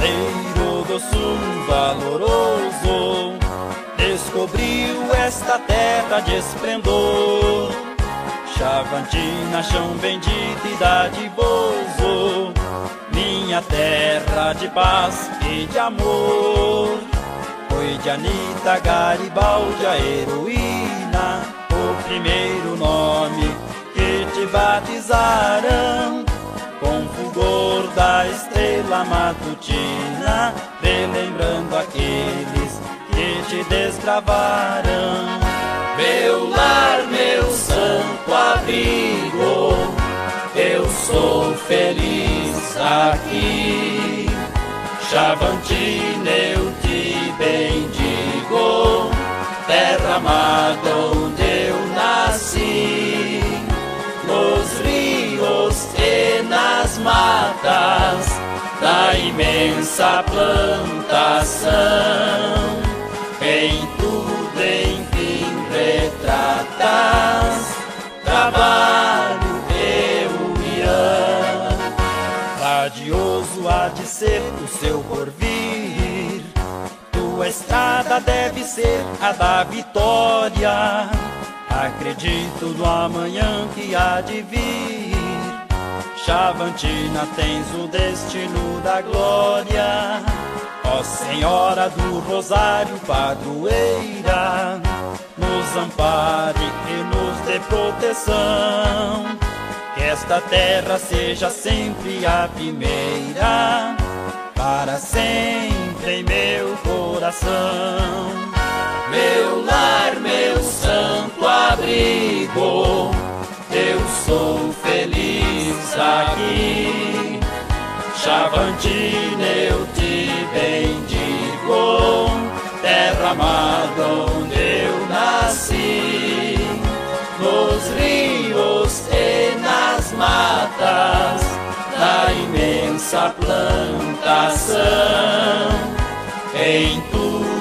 Rio Sul valoroso descobriu esta terra de esplendor. Chavantina, chão bendito e dadivoso, minha terra de paz e de amor. Foi de Anitta Garibaldi a heroína, da estrela matutina, relembrando aqueles que te desgravaram. Meu lar, meu santo abrigo, eu sou feliz aqui. Chavantina eu te bendigo, terra amada onde eu nasci. Nos rios e nas da imensa plantação, em tudo enfim retratas trabalho e união. Radioso há de ser o seu porvir, tua estrada deve ser a da vitória. Acredito no amanhã que há de vir. Chavantina tens o destino da glória. Ó Senhora do Rosário, padroeira, nos ampare e nos dê proteção. Que esta terra seja sempre a primeira, para sempre em meu coração imensa plantação. Em tudo